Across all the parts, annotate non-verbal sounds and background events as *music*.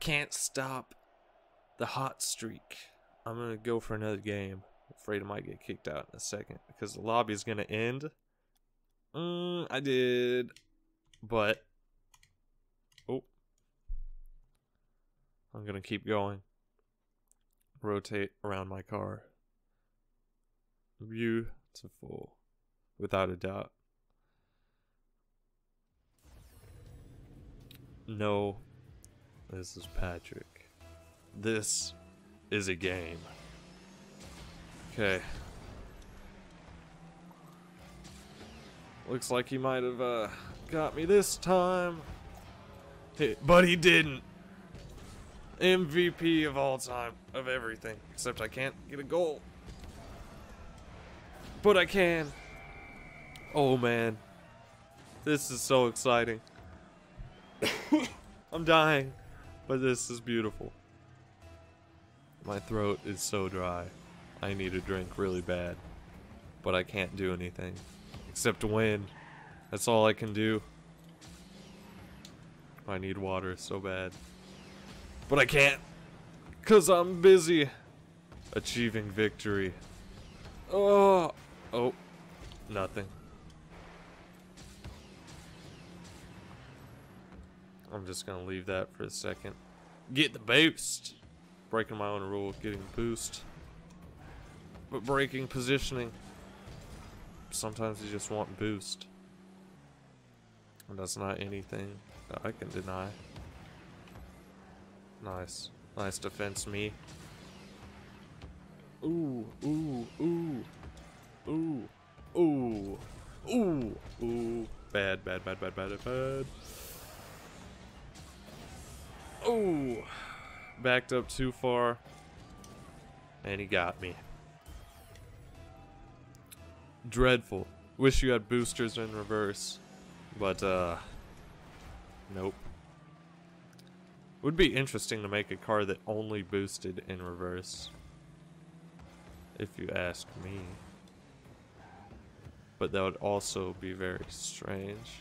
can't stop the hot streak. I'm gonna go for another game. Afraid I might get kicked out in a second because the lobby is gonna end. Mm, I did, but oh, I'm gonna keep going. Rotate around my car. Beautiful, without a doubt. No, this is Patrick. This is a game. Okay. Looks like he might have uh, got me this time. But he didn't. MVP of all time, of everything. Except I can't get a goal. But I can. Oh man. This is so exciting. *coughs* I'm dying. But this is beautiful. My throat is so dry. I need a drink really bad. But I can't do anything. Except win. That's all I can do. I need water so bad. But I can't. Because I'm busy. Achieving victory. Oh. Oh. Nothing. I'm just to leave that for a second. Get the boost. Breaking my own rule getting boost. But breaking positioning. Sometimes you just want boost. And that's not anything that I can deny. Nice. Nice defense me. Ooh, ooh, ooh. Ooh. Ooh. Ooh. Ooh. Bad, bad, bad, bad, bad, bad. Backed up too far. And he got me. Dreadful. Wish you had boosters in reverse. But, uh... Nope. Would be interesting to make a car that only boosted in reverse. If you ask me. But that would also be very strange.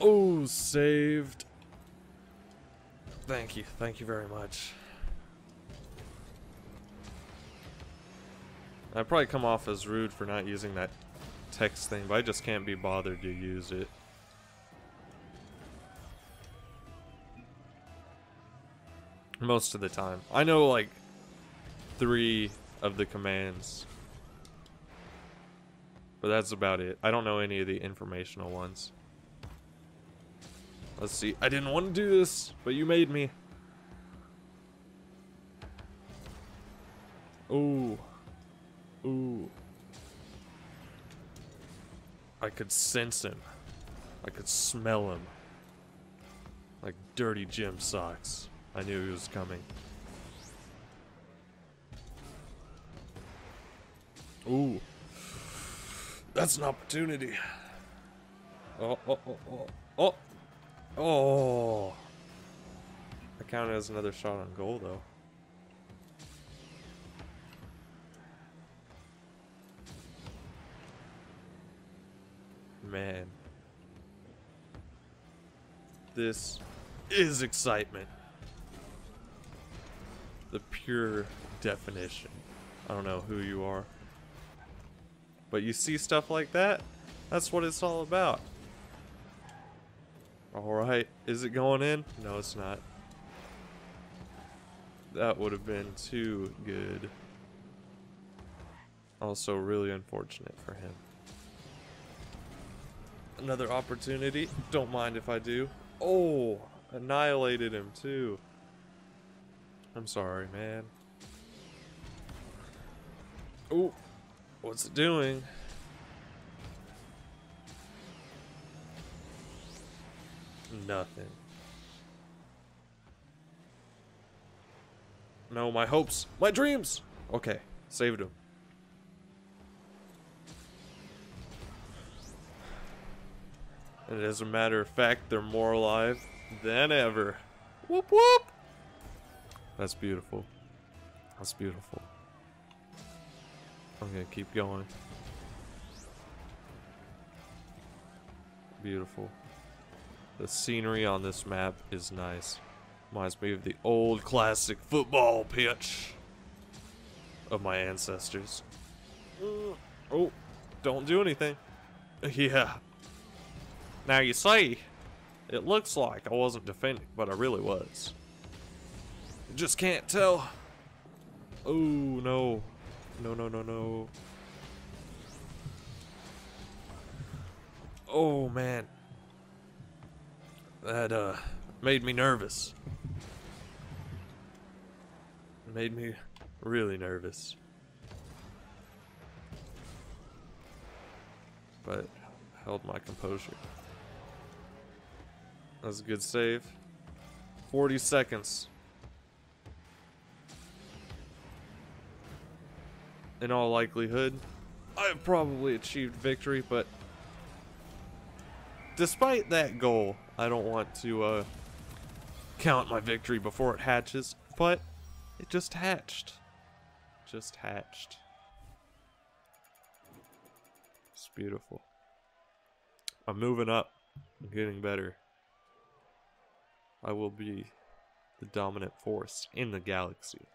Oh, saved. Thank you. Thank you very much. I probably come off as rude for not using that text thing, but I just can't be bothered to use it. Most of the time. I know like three of the commands. But that's about it. I don't know any of the informational ones. Let's see. I didn't want to do this, but you made me. Ooh. Ooh. I could sense him. I could smell him. Like dirty gym socks. I knew he was coming. Ooh. That's an opportunity. Oh, oh, oh, oh, oh. Oh. That counted as another shot on goal, though. Man. This is excitement. The pure definition. I don't know who you are. But you see stuff like that? That's what it's all about. Alright, is it going in? No, it's not. That would have been too good. Also really unfortunate for him. Another opportunity. Don't mind if I do. Oh, annihilated him too. I'm sorry, man. Oh, what's it doing? Nothing. No, my hopes, my dreams. Okay, saved him. And as a matter of fact, they're more alive than ever. Whoop whoop! That's beautiful. That's beautiful. I'm gonna keep going. Beautiful. The scenery on this map is nice. Reminds me of the old classic football pitch of my ancestors. Mm, Oh, don't do anything. *laughs* Yeah. Now you see, it looks like I wasn't defending, but I really was. You just can't tell. Oh no. No, no, no, no. Oh man. That uh made me nervous. Made me really nervous. But held my composure. That was a good save. 40 seconds. In all likelihood, I've probably achieved victory, but despite that goal, I don't want to uh, count my victory before it hatches, but it just hatched. Just hatched. It's beautiful. I'm moving up. I'm getting better. I will be the dominant force in the galaxy.